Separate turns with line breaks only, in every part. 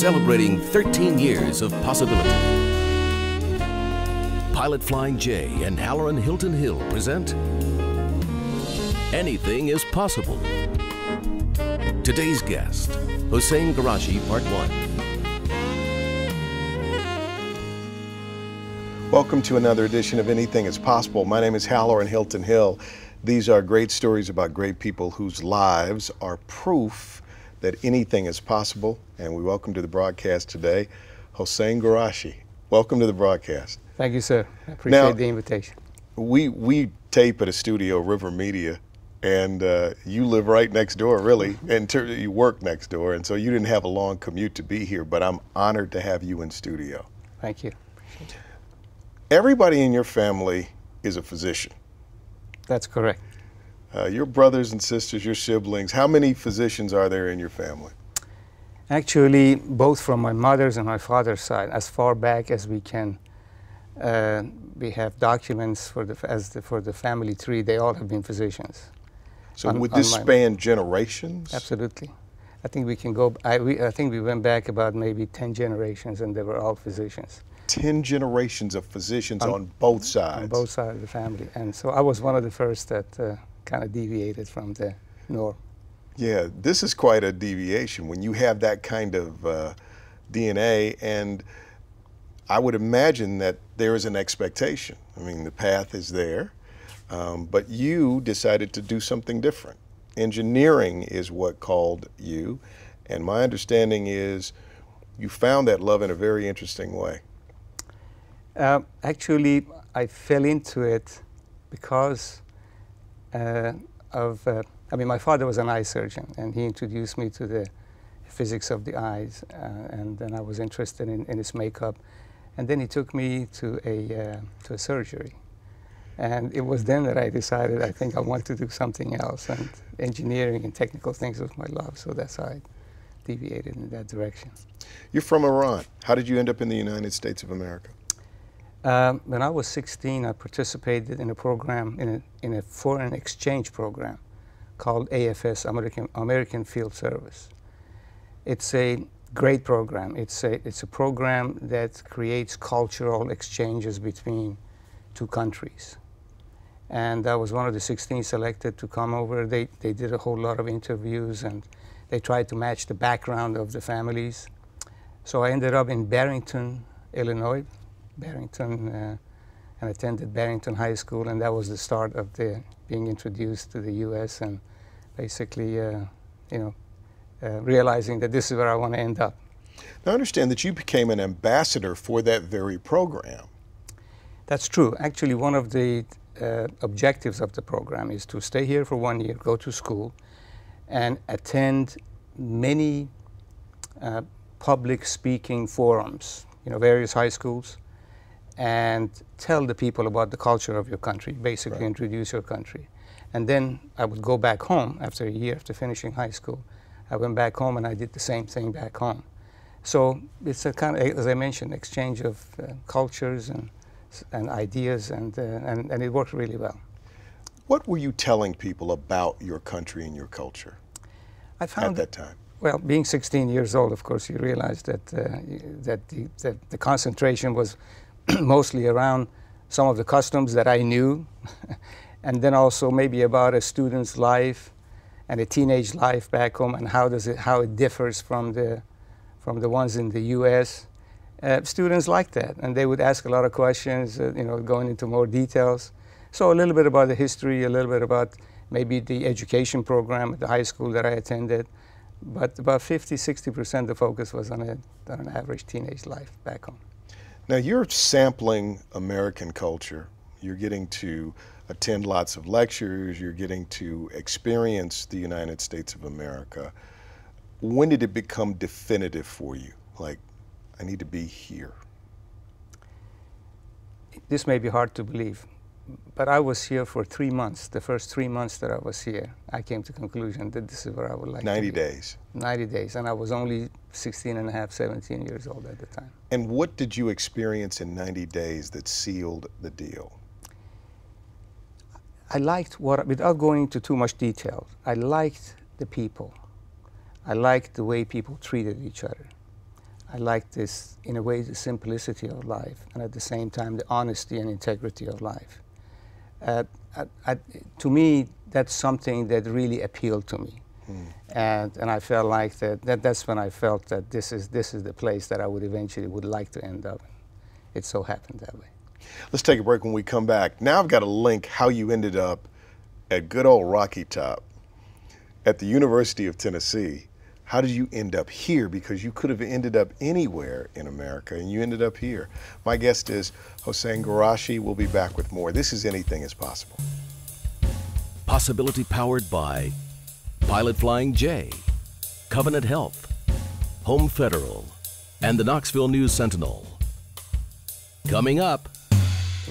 celebrating 13 years of possibility. Pilot Flying J and Halloran Hilton Hill present Anything is Possible. Today's guest, Hossein Ghorashi, Part 1.
Welcome to another edition of Anything is Possible. My name is Halloran Hilton Hill. These are great stories about great people whose lives are proof that anything is possible. And we welcome to the broadcast today Hossein Ghorashi. Welcome to the broadcast.
Thank you, sir. I appreciate
Now-
the invitation.
We we tape at a studio, River Media, and uh, you live right next door, really, and you work next door, and so you didn't have a long commute to be here. But I'm honored to have you in studio.
Thank you.
Everybody in your family is a physician.
That's correct.
Uh, your brothers and sisters, your siblings. How many physicians are there in your family?
Actually, both from my mother's and my father's side, as far back as we can, uh, we have documents for the, as the, for the family tree. They all have been physicians.
So
On-
would this span generations?
Absolutely. I think we can go, I, we, I think we went back about maybe 10 generations and they were all physicians
Ten generations of physicians
On-
on, both sides.
on both sides of the family. And so I was one of the first that uh, kind of deviated from the norm.
Yeah, this is quite a deviation when you have that kind of uh, DNA, and I would imagine that there is an expectation. I mean, the path is there, um, but you decided to do something different. Engineering is what called you, and my understanding is you found that love in a very interesting way.
Uh, actually, I fell into it because of, uh, I mean, my father was an eye surgeon, and he introduced me to the physics of the eyes, uh, and then I was interested in, in its makeup. And then he took me to a, uh, to a surgery. And it was then that I decided I think I want to do something else, and engineering and technical things was my love, so that's how I deviated in that direction.
You're from Iran. How did you end up in the United States of America?
Um, when I was 16, I participated in a program, in a, in a foreign exchange program called AFS, American, American Field Service. It's a great program. It's a, it's a program that creates cultural exchanges between two countries. And I was one of the 16 selected to come over. They, they did a whole lot of interviews and they tried to match the background of the families. So I ended up in Barrington, Illinois, Barrington, uh, and attended Barrington High School, and that was the start of the being introduced to the U.S. and basically, uh, you know, uh, realizing that this is where I want to end up.
Now, I understand that you became an ambassador for that very program.
That's true. Actually, one of the uh, objectives of the program is to stay here for one year, go to school, and attend many uh, public speaking forums, you know, various high schools, and tell the people about the culture of your country, basically
Right.
introduce your country. And then I would go back home after a year after finishing high school. I went back home and I did the same thing back home. So it's a kind of, as I mentioned, exchange of uh, cultures and, and ideas, and, uh, and, and it worked really well.
What were you telling people about your country and your culture
I
at
found
that time?
Well, being 16 years old, of course, you realize that uh, that, the, that the concentration was mostly around some of the customs that I knew, and then also maybe about a student's life and a teenage life back home, and how does it how it differs from the from the ones in the U.S. Uh, students like that, and they would ask a lot of questions, uh, you know, going into more details. So a little bit about the history, a little bit about maybe the education program at the high school that I attended, but about 50, 60% the focus was on, a, on an average teenage life back home.
Now, you're sampling American culture. You're getting to attend lots of lectures. You're getting to experience the United States of America. When did it become definitive for you? Like, I need to be here.
This may be hard to believe, but I was here for three months. The first three months that I was here, I came to conclusion that this is where I would like
90
to be.
days.
90 days, and I was only 16 and a half, 17 years old at the time.
And what did you experience in 90 days that sealed the deal?
I liked what, without going into too much detail, I liked the people. I liked the way people treated each other. I liked this, in a way, the simplicity of life, and at the same time, the honesty and integrity of life. Uh, I, I, to me, that's something that really appealed to me. Mm. And, and I felt like that, that, that's when I felt that this is, this is the place that I would eventually would like to end up. It so happened that way.
Let's take a break when we come back. Now I've got a link how you ended up at good old Rocky Top at the University of Tennessee. How did you end up here? Because you could have ended up anywhere in America and you ended up here. My guest is Hossein Ghorashi. We'll be back with more. This is Anything is Possible.
Possibility powered by Pilot Flying J, Covenant Health, Home Federal, and the Knoxville News Sentinel. Coming up.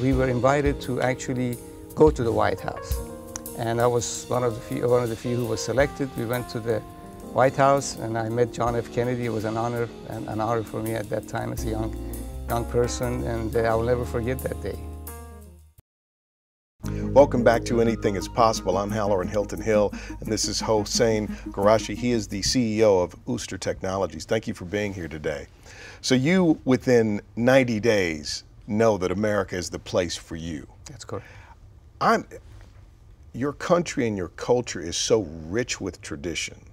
We were invited to actually go to the White House. And I was one of the few, one of the few who was selected. We went to the White House and I met John F. Kennedy. It was an honor, and an honor for me at that time as a young, young person, and uh, I will never forget that day.
Welcome back to Anything is Possible. I'm Halloran Hilton Hill, and this is Hossein Ghorashi. He is the CEO of Uster Technologies. Thank you for being here today. So you, within 90 days, know that America is the place for you.
That's correct.
I'm, your country and your culture is so rich with traditions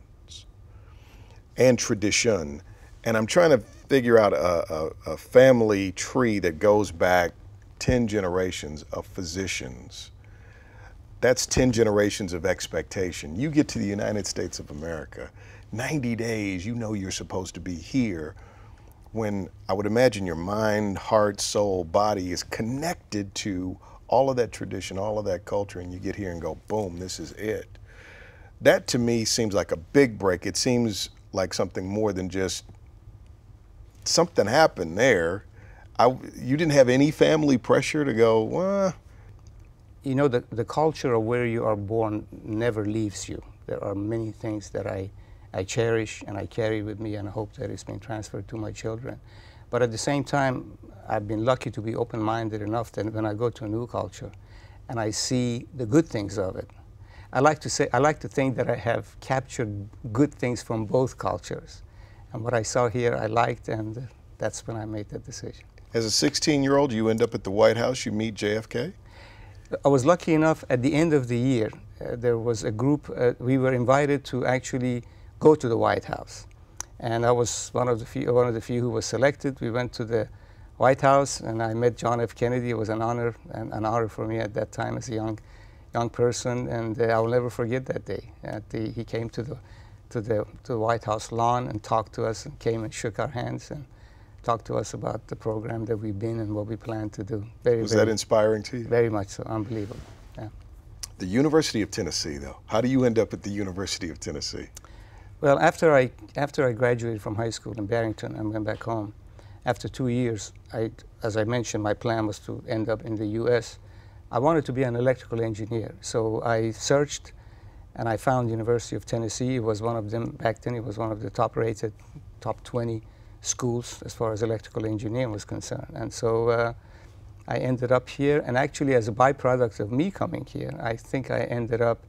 and tradition, and I'm trying to figure out a, a, a family tree that goes back 10 generations of physicians. That's 10 generations of expectation. You get to the United States of America, 90 days, you know you're supposed to be here when I would imagine your mind, heart, soul, body is connected to all of that tradition, all of that culture, and you get here and go, boom, this is it. That to me seems like a big break. It seems like something more than just something happened there I, you didn't have any family pressure to go, well.
You know, the, the culture of where you are born never leaves you. There are many things that I, I cherish and I carry with me and I hope that it's been transferred to my children. But at the same time, I've been lucky to be open-minded enough that when I go to a new culture and I see the good things of it, I like to say, I like to think that I have captured good things from both cultures. And what I saw here, I liked, and that's when I made that decision.
As a 16 year old, you end up at the White House, you meet JFK?
I was lucky enough at the end of the year, uh, there was a group, uh, we were invited to actually go to the White House. And I was one of the few, one of the few who was selected. We went to the White House and I met John F. Kennedy. It was an honor, and an honor for me at that time as a young, young person. And uh, I will never forget that day. The, he came to the, to, the, to the White House lawn and talked to us and came and shook our hands. And talked to us about the program that we've been and what we plan to do.
Very, Was very, that inspiring to you?
Very much so, unbelievable. Yeah.
The University of Tennessee, though, how do you end up at the University of Tennessee?
Well, after I after I graduated from high school in Barrington and went back home, after two years, I, as I mentioned, my plan was to end up in the U.S. I wanted to be an electrical engineer, so I searched, and I found University of Tennessee. It was one of them back then. It was one of the top-rated, top 20 schools as far as electrical engineering was concerned. And so uh, I ended up here, and actually as a byproduct of me coming here, I think I ended up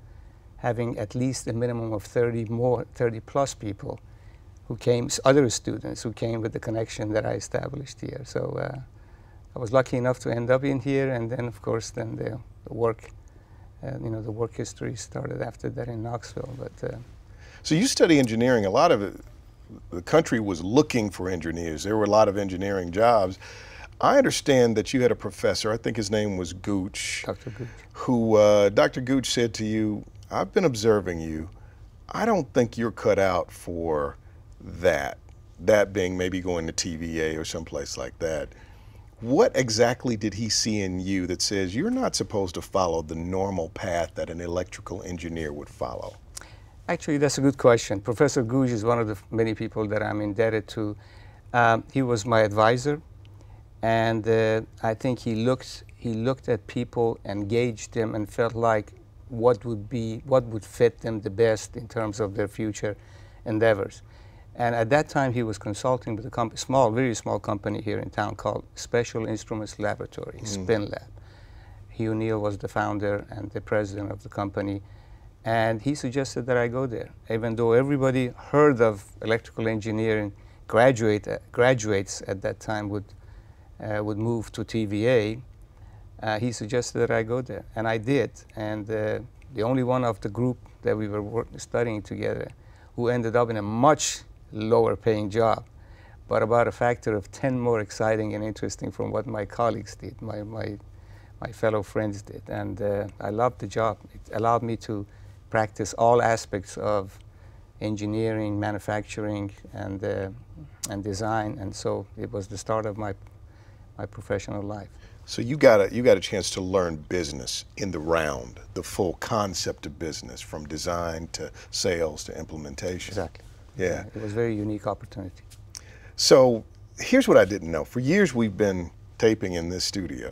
having at least a minimum of 30 more, 30 plus people who came, other students who came with the connection that I established here. So uh, I was lucky enough to end up in here, and then of course then the, the work, uh, you know, the work history started after that in Knoxville. But uh,
so you study engineering. A lot of it, the country was looking for engineers. There were a lot of engineering jobs. I understand that you had a professor, I think his name was Gooch,
Dr. Gooch.
who uh, Dr. Gooch said to you, I've been observing you. I don't think you're cut out for that. That being maybe going to TVA or someplace like that. What exactly did he see in you that says you're not supposed to follow the normal path that an electrical engineer would follow?
Actually, that's a good question. Professor Gooch is one of the many people that I'm indebted to. Um, he was my advisor, and uh, I think he looked he looked at people and gauged them and felt like what would be what would fit them the best in terms of their future endeavors. And at that time, he was consulting with a company, small, very small company here in town called Special Instruments Laboratory, mm. SpinLab. Hugh Neal was the founder and the president of the company. And he suggested that I go there, even though everybody heard of electrical engineering graduate, uh, graduates at that time would, uh, would move to TVA, uh, he suggested that I go there, and I did. And uh, the only one of the group that we were studying together who ended up in a much lower paying job, but about a factor of 10 more exciting and interesting from what my colleagues did, my, my, my fellow friends did. And uh, I loved the job. It allowed me to practice all aspects of engineering, manufacturing, and, uh, and design. And so it was the start of my, my professional life.
So you got a you got a chance to learn business in the round, the full concept of business, from design to sales to implementation.
Exactly.
Yeah.
it was a very unique opportunity.
So here's what I didn't know. For years we've been taping in this studio.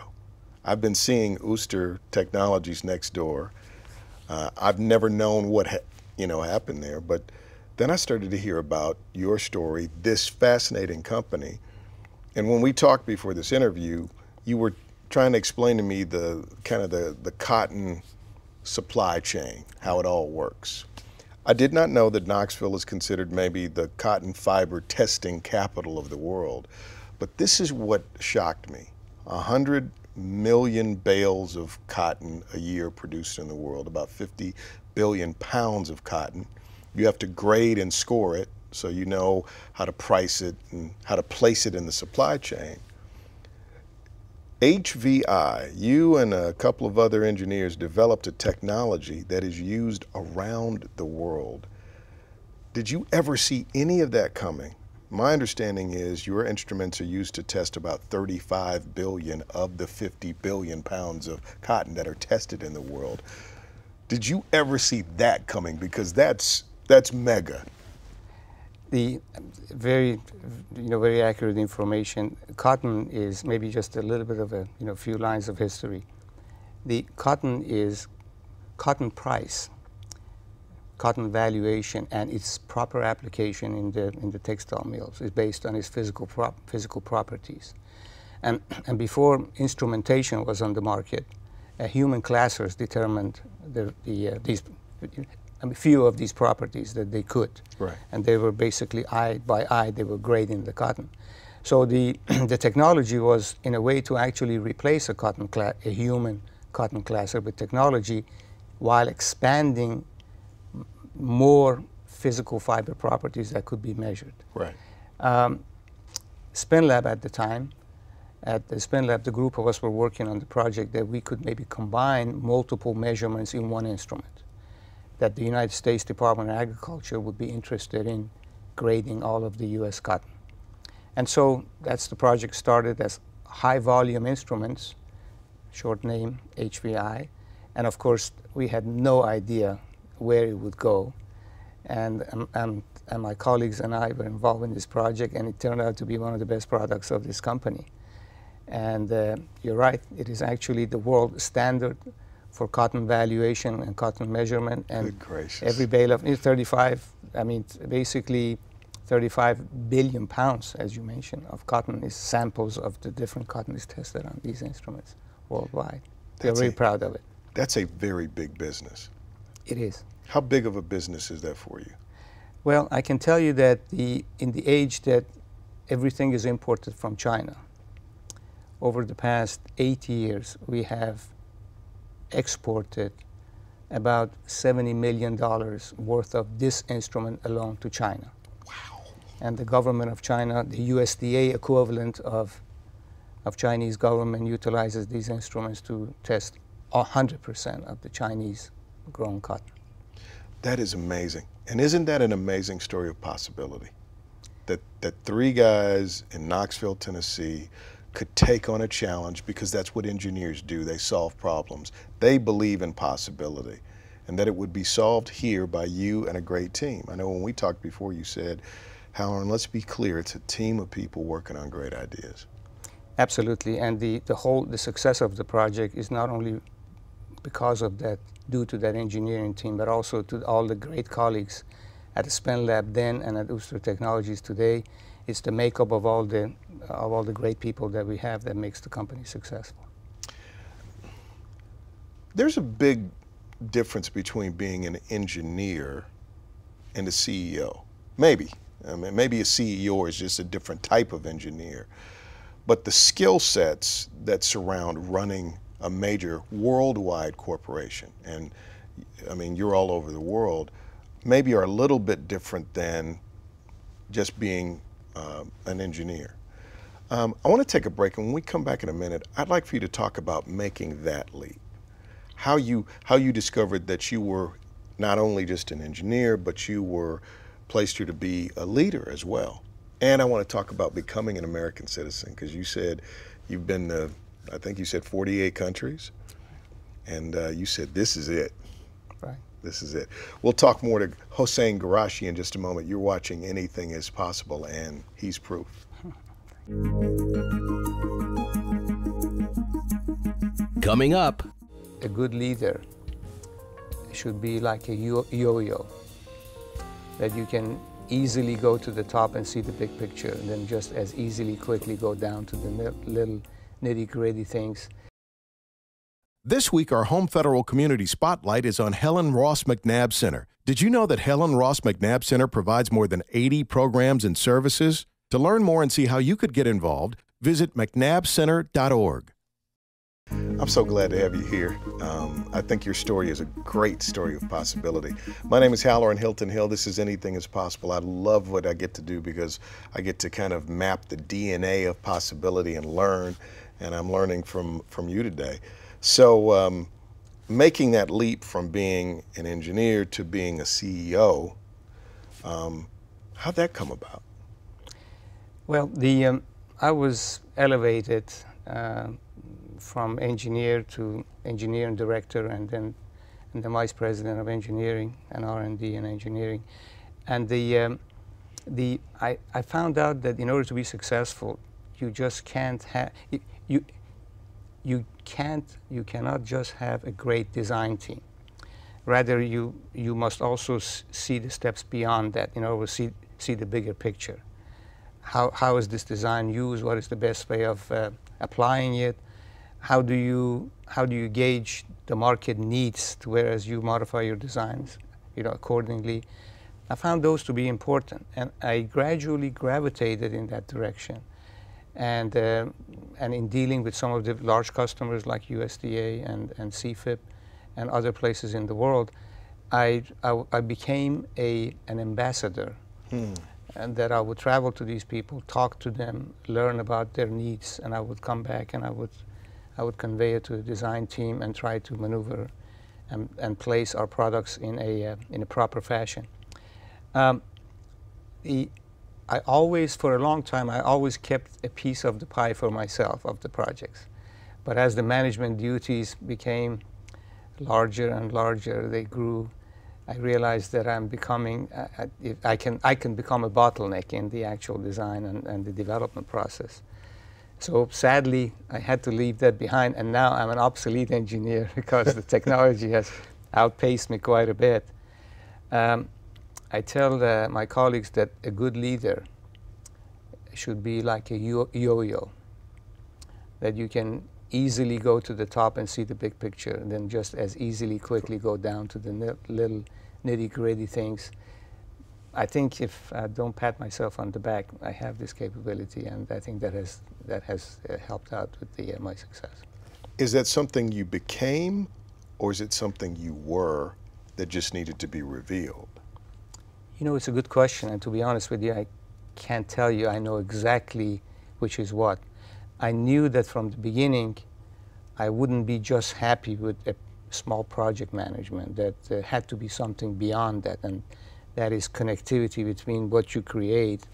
I've been seeing Uster Technologies next door. Uh, I've never known what ha- you know happened there, but then I started to hear about your story, this fascinating company. And when we talked before this interview, you were trying to explain to me the kind of the, the cotton supply chain, how it all works. I did not know that Knoxville is considered maybe the cotton fiber testing capital of the world. But this is what shocked me. A hundred million bales of cotton a year produced in the world, about 50 billion pounds of cotton. You have to grade and score it so you know how to price it and how to place it in the supply chain. HVI, you and a couple of other engineers developed a technology that is used around the world. Did you ever see any of that coming? My understanding is your instruments are used to test about 35 billion of the 50 billion pounds of cotton that are tested in the world. Did you ever see that coming? Because that's that's mega
the very, you know, very accurate information. Cotton is maybe just a little bit of a, you know, few lines of history. The cotton is cotton price, cotton valuation, and its proper application in the in the textile mills is based on its physical prop, physical properties. And and before instrumentation was on the market, uh, human classers determined the, the uh, these a few of these properties that they could.
Right.
And they were basically eye by eye, they were grading the cotton. So the, the technology was in a way to actually replace a cotton a human cotton classer with technology while expanding more physical fiber properties that could be measured.
Right.
Um, SpinLab at the time, at the SpinLab, the group of us were working on the project that we could maybe combine multiple measurements in one instrument that the United States Department of Agriculture would be interested in grading all of the U.S. cotton. And so that's the project started as high volume instruments, short name HVI. And of course, we had no idea where it would go. And, um, and, and my colleagues and I were involved in this project, and it turned out to be one of the best products of this company. And uh, you're right, it is actually the world standard for cotton valuation and cotton measurement. And every bale of 35, I mean, basically 35 billion pounds, as you mentioned, of cotton is samples of the different cotton is tested on these instruments worldwide. They're very proud of it.
That's a very big business.
It is.
How big of a business is that for you?
Well, I can tell you that the, in the age that everything is imported from China, over the past eight years, we have exported about $70 million worth of this instrument alone to China.
Wow.
And the government of China, the USDA equivalent of, of Chinese government utilizes these instruments to test 100% of the Chinese grown cotton.
That is amazing. And isn't that an amazing story of possibility? That, that three guys in Knoxville, Tennessee, could take on a challenge because that's what engineers do. They solve problems. They believe in possibility and that it would be solved here by you and a great team. I know when we talked before, you said, Halloran, let's be clear, it's a team of people working on great ideas.
Absolutely, and the, the whole, the success of the project is not only because of that, due to that engineering team, but also to all the great colleagues at the SpinLab then and at Uster Technologies today it's the makeup of all the of all the great people that we have that makes the company successful.
There's a big difference between being an engineer and a CEO. Maybe. I mean, maybe a CEO is just a different type of engineer. But the skill sets that surround running a major worldwide corporation, and I mean, you're all over the world, maybe are a little bit different than just being uh, an engineer. Um, I want to take a break, and when we come back in a minute, I'd like for you to talk about making that leap. How you how you discovered that you were not only just an engineer, but you were placed here to be a leader as well. And I want to talk about becoming an American citizen because you said you've been to, I think you said 48 countries, and uh, you said this is it.
Right.
This is it. We'll talk more to Hossein Ghorashi in just a moment. You're watching Anything is Possible, and he's proof.
Coming up,
A good leader should be like a yo- yo-yo, that you can easily go to the top and see the big picture, and then just as easily, quickly go down to the little nitty-gritty things.
This week, our Home Federal Community Spotlight is on Helen Ross McNabb Center. Did you know that Helen Ross McNabb Center provides more than 80 programs and services? To learn more and see how you could get involved, visit mcnabbcenter.org.
I'm so glad to have you here. Um, I think your story is a great story of possibility. My name is Halloran Hilton Hill. This is Anything is Possible. I love what I get to do because I get to kind of map the DNA of possibility and learn, and I'm learning from, from you today. So, um, making that leap from being an engineer to being a CEO, um, how'd that come about?
Well, the um, I was elevated uh, from engineer to engineer and director, and then and the vice president of engineering and R&D and engineering. And the um, the I, I found out that in order to be successful, you just can't have you you can't you cannot just have a great design team. Rather, you you must also see the steps beyond that. You know, see see the bigger picture how, how is this design used? What is the best way of uh, applying it? How do you how do you gauge the market needs to whereas you modify your designs, you know, accordingly? I found those to be important, and I gradually gravitated in that direction. And uh, and in dealing with some of the large customers like USDA and and CFIP and other places in the world, I I, I became a an ambassador and that I would travel to these people, talk to them, learn about their needs, and I would come back and I would, I would convey it to the design team and try to maneuver and, and place our products in a, uh, in a proper fashion. Um, the, I always, for a long time, I always kept a piece of the pie for myself of the projects. But as the management duties became larger and larger, they grew. I realized that I'm becoming, uh, I can, I can become a bottleneck in the actual design and, and the development process. So sadly, I had to leave that behind, and now I'm an obsolete engineer because the technology has outpaced me quite a bit. Um, I tell uh, my colleagues that a good leader should be like a yo- yo-yo, that you can easily go to the top and see the big picture, and then just as easily, quickly go down to the little nitty-gritty things. I think if I don't pat myself on the back, I have this capability, and I think that has that has uh, helped out with the, uh, my success.
Is that something you became, or is it something you were that just needed to be revealed?
You know, it's a good question, and to be honest with you, I can't tell you. I know exactly which is what. I knew that from the beginning, I wouldn't be just happy with a small project management. That uh, had to be something beyond that, and that is connectivity between what you create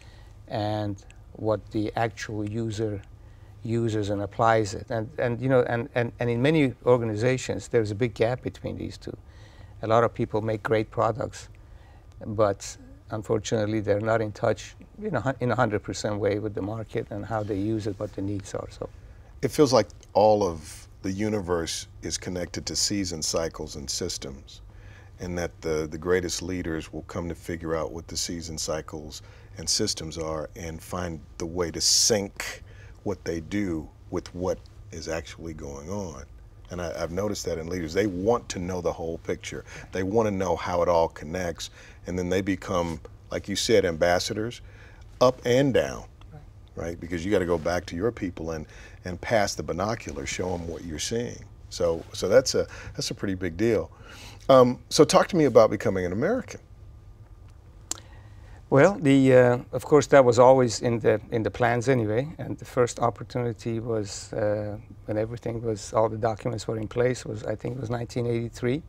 and what the actual user uses and applies it. And, and you know, and, and, and in many organizations, there's a big gap between these two. A lot of people make great products, but unfortunately, they're not in touch in a, in a 100% way with the market and how they use it, what the needs are. So,
It feels like all of the universe is connected to season cycles and systems, and that the, the greatest leaders will come to figure out what the season cycles and systems are and find the way to sync what they do with what is actually going on. And I, I've noticed that in leaders. They want to know the whole picture. They want to know how it all connects, and then they become like you said, ambassadors, up and down, right? Because you got to go back to your people and and pass the binocular, show them what you're seeing. So so that's a that's a pretty big deal. Um, so talk to me about becoming an American.
Well, the uh, of course that was always in the in the plans anyway, and the first opportunity was uh, when everything was all the documents were in place was I think it was 1983,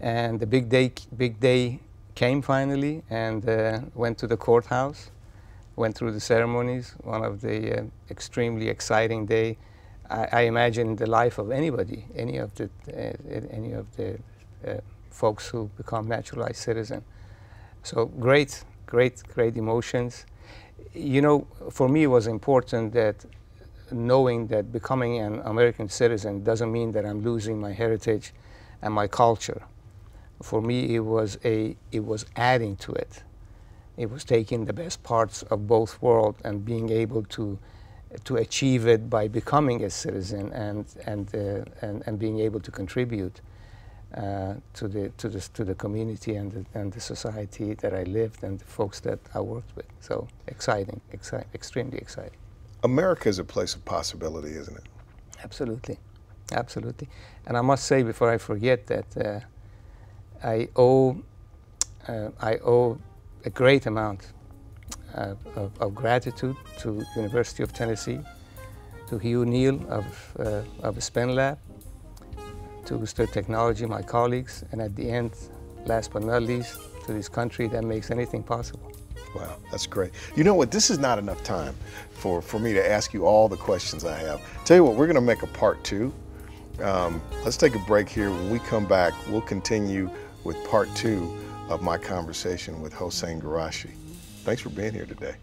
and the big day big day came finally, and uh, went to the courthouse, went through the ceremonies. One of the uh, extremely exciting day, I, I, imagine, in the life of anybody, any of the uh, any of the uh, folks who become naturalized citizen. So great, great, great emotions. You know, for me it was important that knowing that becoming an American citizen doesn't mean that I'm losing my heritage and my culture. For me it was a it was adding to it. It was taking the best parts of both worlds and being able to to achieve it by becoming a citizen and and uh, and, and being able to contribute uh, to the to the to the community and the, and the society that I lived and the folks that I worked with. So exciting, exciting, extremely exciting.
America is a place of possibility, isn't it?
Absolutely, absolutely. And I must say before I forget that uh, I owe uh, I owe a great amount uh, of, of, gratitude to University of Tennessee, to Hugh Neal of uh, of Spin Lab, to Uster Technology, my colleagues, and at the end, last but not least, to this country that makes anything possible.
Wow, that's great. You know what? This is not enough time for, for me to ask you all the questions I have. Tell you what, we're going to make a part two. Um, let's take a break here. When we come back, we'll continue with part two of my conversation with Hossein Ghorashi. Thanks for being here today.